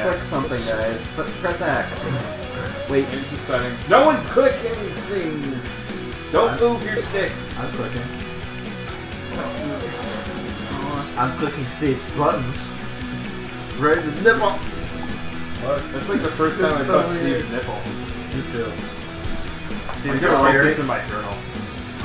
Yeah. click something, guys. But press X. Wait. Into settings. No one click anything. Don't move your sticks. I'm clicking. I'm clicking Steve's buttons. Ready to nipple. That's like the first time I so touched weird. Steve's nipple. Me too. I'm Steve's gonna write this in my journal.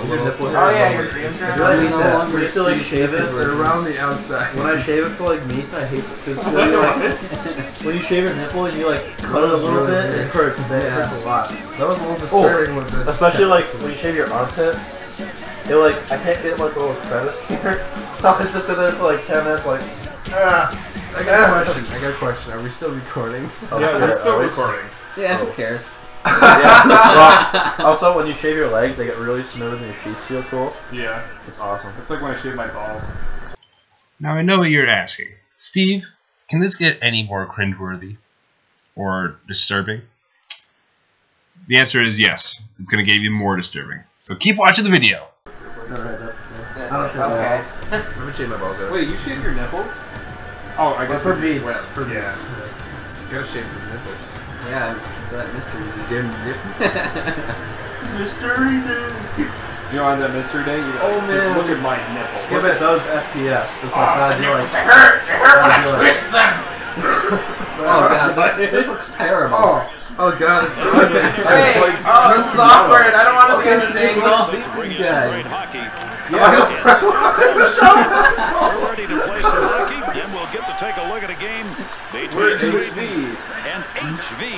Your nipple Oh hair is yeah, your dreams are It's out. like no longer When you still like Steve shave it, they're around the outside. When I shave it for like meats, I hate it because when you like when you shave your nipple and you like cut it a little bit, weird. it hurts. It hurts a lot. That was a little disturbing with this. Especially like when you shave your armpit, it like I can't get like a little crevice here, so I just sit there for like ten minutes, like. Ah. I got a question. I got a question. Are we still recording? Oh, yeah, we're still recording. Yeah, Oh. who cares? Yeah. Well, also, when you shave your legs, they get really smooth and your sheets feel cool. Yeah, It's awesome. it's like when I shave my balls. Now I know what you're asking. Steve, can this get any more cringeworthy or disturbing? The answer is yes. It's going to get even more disturbing. So keep watching the video. Okay. Let me shave my balls out. Wait, you shave your nipples? Oh, I guess for it's just beads, sweat. for yeah. Gotta shave the nipples. Yeah, for that mystery. Dim nipples. Mystery day. You know, on that mystery day, you Oh, just man. look at my nipples. Skip it. Those FPS. It's like gotta do like. hurt. They hurt when I twist them. Oh god, this, this looks terrible. Oh, oh god, it's so ugly. Hey, like- oh, this is awkward. I don't want to be Okay, on this Steve, angle. beat these guys. Yeah. We're ready to play some hockey, and we'll get to take a look at a game We're between HV. Sweden and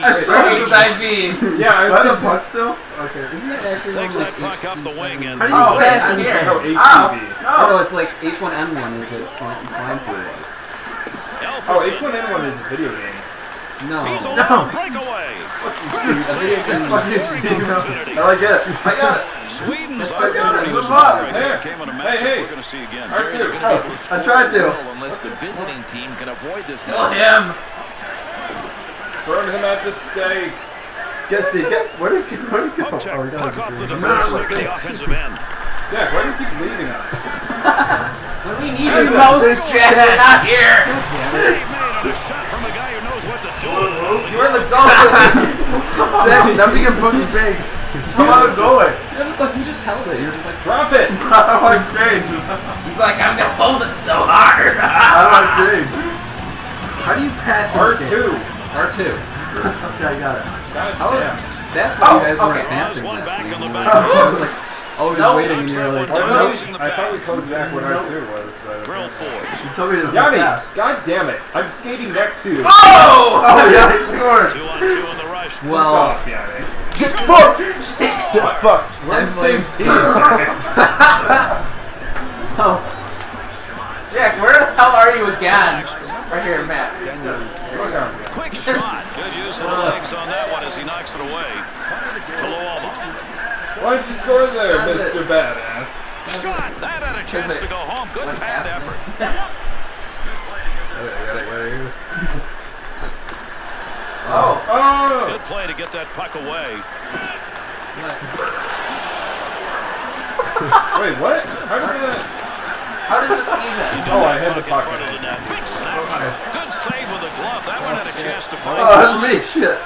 HV. HIV. Yeah, I Why the puck still? Okay. Isn't it actually Takes something that like puck up the wing and How do oh, you Oh, wait, pass I'm in here. No. HPV. Oh no, it's like H1N1 is what slime, slime flu was. Oh, H1N1 is a video game. No. No. breakaway. A video game. Fuck you, Steve. I like it. I got it. Sweden's I got it. opportunity was Good luck. There. Came on a Hey, hey. we're going to see again. R2. Oh, I tried to. Unless the visiting team can avoid this. Kill him. Burn him at the stake. Get Steve. Get. Where did it go? Where did it go? Puck check. Oh, we got off the it. defensive, the offensive end. Jack, why do you keep leaving us? When we need you most, Jack, you're not here. Save made a shot from a guy who knows what to do. You're the goal. Jack, stop being fucking big. Come on, go away. You just you just held it. You're just like Drop it! I like James. He's like, I'm gonna hold it so hard. I like James. How do you pass in this game? R2. R2. Okay, I got it. Oh, yeah. that's why Oh, you guys oh, weren't okay. passing One last back game. on the You back. were- I was like oh, always Nope. waiting, and you're like, I, Nope. thought, I thought we back. told Jack what R2 was, but... Drill four. You told me it was a Yanni! pass. God damn it! I'm skating next to you. Oh! Oh, oh yeah, he scored. Two on two on the rush. Well, off, Yanni. Get fucked. Get fucked. We're I on the same team. Oh. Jack, where the hell are you again? Right here, Matt. Fuck off. Quick shot. Good use of the legs on that one as he knocks it away. To Luoma. Why don't you score there, Does it? Mr. Badass? Shot. That had a chance to go home. Good One pad pass. effort. Oh. Oh! Good play to get that puck away. Oh. Wait, what? How did that... How does this even? He Oh, I that hit the puck puck. in front of the net. Good save with the glove. That one had a chance to find. Oh, that's me. Shit.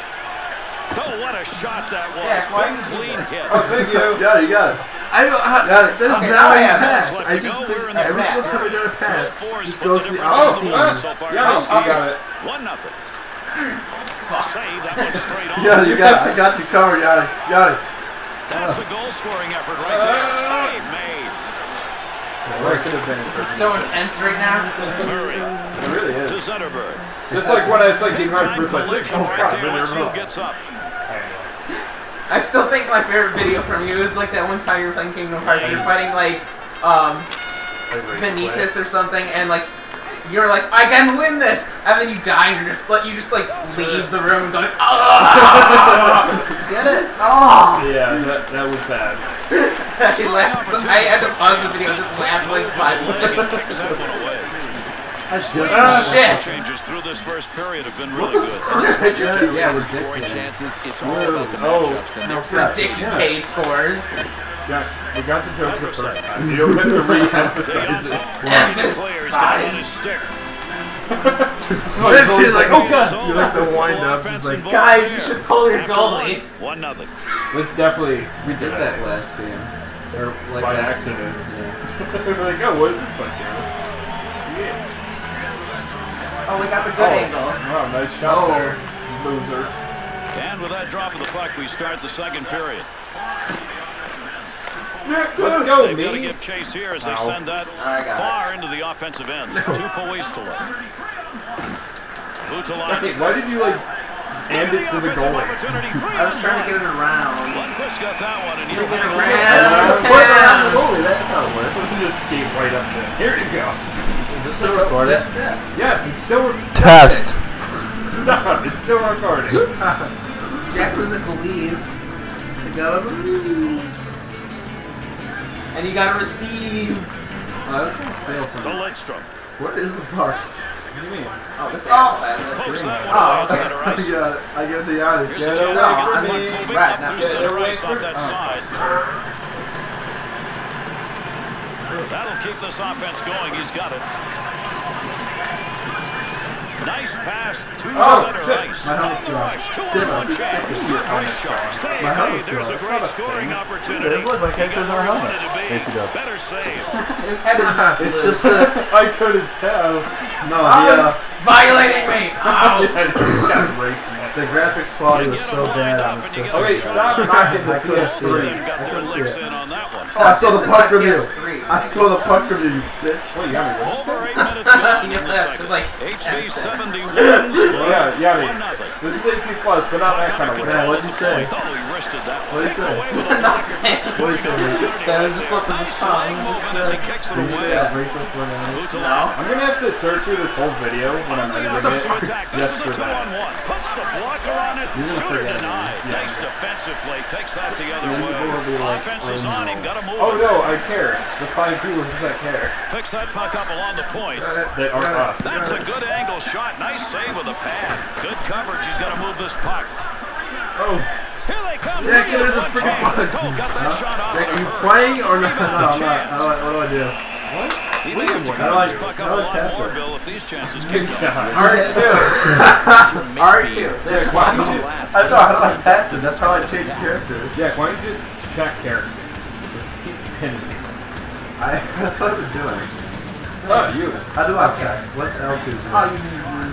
Oh, what a shot that was. Jack, why Big you do clean this? hit. Oh, thank you. Yeah, you got it. I don't. How, Got it. that is Okay, not now how you pass. I just pick, every single time I quarter. do a pass, Drill four is just split goes the to the difference Oh, opposite team. ah, So far, Yanni, this you got it. One nothing. Save that one straight on. Yeah, you got it. I got you covered, Yanni. Got it. That's the goal scoring effort right there. Ah. Save made. Or it could have been. This is so intense right now. Murray It really to is. Zetterberg. Just like when I was playing Kingdom Hearts Big First, I like, oh right fuck, there really once Steele gets up. I still think my favorite video from you is like that one time you were playing Kingdom Hearts. You're fighting like um Vanitas or something, and like you're like, I can win this, and then you die, and you're just like you just like leave the room and go, oh, get it? oh. Yeah, that, that was bad. I laughed. So, I had to pause the video and just laugh like five minutes. Picks that one. Ah, shit. Changes through this first period have been really good. Yeah, we're Scoring dictating. chances. It's all about the Oh. matchups. And No, Dictators. Yeah, we got the joke the first time. You don't have to re-emphasize it. Clear. He's got it on his Emphasize. stick. Then she's like, oh god. You like the wind up, just like, Guys, you should pull your goalie. One nothing. Let's definitely We did that last game. Or like by accident. Yeah. We're like, oh, what is this puck doing? Oh, we got the good Oh. angle. Wow, nice shot oh. there, loser. And with that drop of the puck, we start the second period. Let's go, They've got to give chase here as they Ow. send that I got far into the offensive end. Two Puistula. Vutala. Hey, why did you like hand it to the goalie? I was trying to get it around. Lundqvist got that one, and he'll Get around. Around the goalie, that's how it works. Let's just skate right up to him. Here you go. Is this still recorded? Yes, it's still recording. Test. Stop. It's still recording. Jack doesn't believe. I gotta believe. And you gotta receive. Oh, I was trying to steal from to him. Lidstrom. What is the park? What do you mean? Oh, this is Pokes that one away at center I ice. got it. I get the Yannick. Here's Get a chance away to get the from puck Right, up now through get center away from- that oh. side. That'll keep this offense going. He's got it. Nice pass to Oh, center shit. ice. My helmet's On the gone. rush. Two Damn, on one I'm chance. Great shot. Save My made. helmet's There's gone. a great not a scoring thing. opportunity. It is like my He character's got on where a he helmet. wanted to be. Yes, he does. Better save. His head is just. It's just a. I couldn't tell. No, Oh, the, he's uh, violating me. Ow! I just got raped, man. the graphics quality You was so bad lined on up the and you system. get Okay, stop knocking the I couldn't see PS3. it. I their couldn't see it. in on that one. I stole the puck from you. PS3. I stole the puck from you, you bitch. Well, you got me. What? Over eight minutes gone in Yeah, the like- HV 71. Yeah, yeah, One me. nothing. This is 18 plus, but not that kind of Man, what'd you say? Oh, that one. What'd you Kicked say? away with a blocker. What are you saying? That was a slip of the tongue. as he kicks it you say away. that racial slur down? I'm gonna have to search through this whole video when I'm The editing efforts it. to attack. This Just is for a that. two-on-one. Puts the blocker on it. You're Shooter denied. yeah. Nice defensive play. Takes that the other way. people will be like, Offense oh, is on no. him. Got to move Oh no, I care. The five viewers that care. Picks that puck up along the point. That are us. That's a good angle shot. Nice save with a pad. Good coverage. He's got to move this puck. oh, Here they come. Yeah, Three get rid of in the one freaking game. puck. Cole got that shot off. Jack, on are you playing or Even not? No, the I'm not. chance. How do I, what do I do? He may have to How do cover I- this puck how up a do I lot pass more, it? Bill, if these chances keep shot. R2. R2. There's Why one. do you- I know, how do I pass it? That's how I change characters. Jack, why don't you just check characters? Just keep pinning people. I, that's what I've been doing. Oh, you. How do I Okay. check? What's L2 do? Oh, you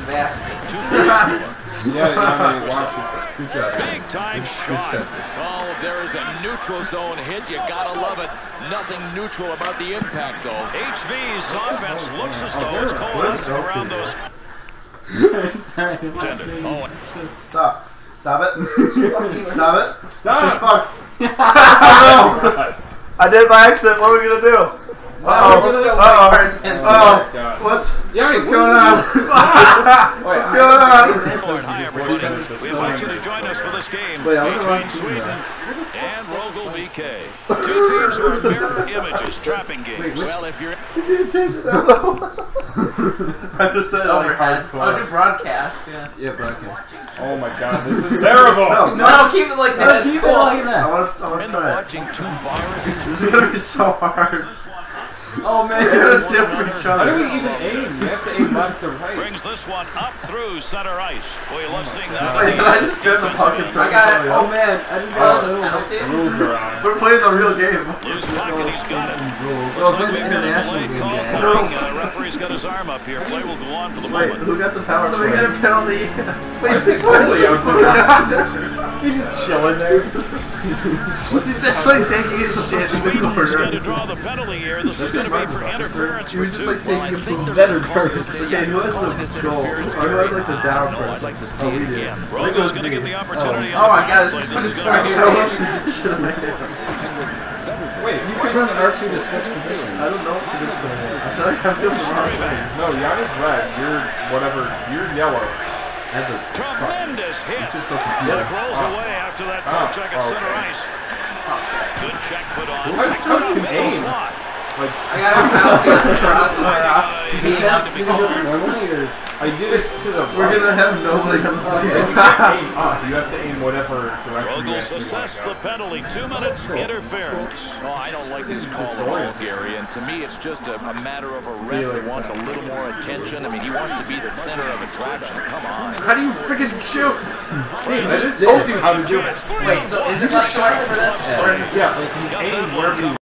bastard. Yeah, you want watch this. Good job. Big time Good shot. sensor. Oh, there is a neutral zone hit. You gotta love it. Nothing neutral about the impact, though. HV's oh, oh, offense oh, looks as though there it's are- coalescing there's around those Sorry. Oh, Stop. Stop it. Stop it. Stop! Fuck. no! I did it by accident. What are we gonna do? Uh-oh. Let's go Uh-oh. play cards against Uh-oh. God. What's, Yeah, what's going on? Wait, What's going on? Lord, hi everybody. We invite you to join us for this game Wait, between Sweden that. and Rögle BK. Two teams who are mirror images, trapping games. Well, if you're I just said it like Overhead. Oh, hardcore. do broadcast. Yeah. Yeah, broadcast. Oh my god, this is terrible! No, No, keep it like that. It's Keep it cool. like I that. want to, I want to try it. watching two viruses, This is gonna be so hard. Oh We're man. gonna steal from each How do we even aim? You have to aim left to right. Brings this one up through center ice. Boy, you love seeing that. It's like, did I just grab the puck and throw I got it. Oh man. I just Oh, got the penalty? Rules are on. We're playing the real game. Loose puck and he's got it. Well, Looks like we've got a international game, guys. Uh, referee's got his arm up here. Play will go on for the Wait, moment. who got the power So we got a penalty. Wait, Totally out there. You're just chilling there. He's just like taking his shit in the Sweden's to corner. draw the penalty here. This is going to be for interference. He was just like taking a think poop. they're Center curve. Okay, who has the goal? interference Or who has like the down I don't know, person? I'd like to see Oh, it we did. again. Rogo's going to get the opportunity. Oh my on the god, power this is gonna gonna be be No, what amazing. position am Wait, You could run R2 to switch positions. I don't know what position I'm in. I feel like I'm feeling the wrong way. no, Yanni's red. You're whatever. You're yellow. To Tremendous hit. It's just so confusing. it rolls away after that Oh, check at okay. center ice. Good check put on. How- Picks how it up can middle aim? slot. I got a penalty on the crossbar off. Being up to Normally, or I did it to the. We're gonna have nobody on the oh, You field. can't aim up. You have to aim whatever direction Rogel you're assess the penalty. Two minutes interference. Oh, I don't like this call at all, Gary. And to me, it's just a, a matter of a ref that wants a little more attention. I mean, he wants to be the center of attraction. Come on. How do you freaking shoot? I just told you how to do it. Wait, so is it left to right for this? Or is it Yeah, like you aim wherever you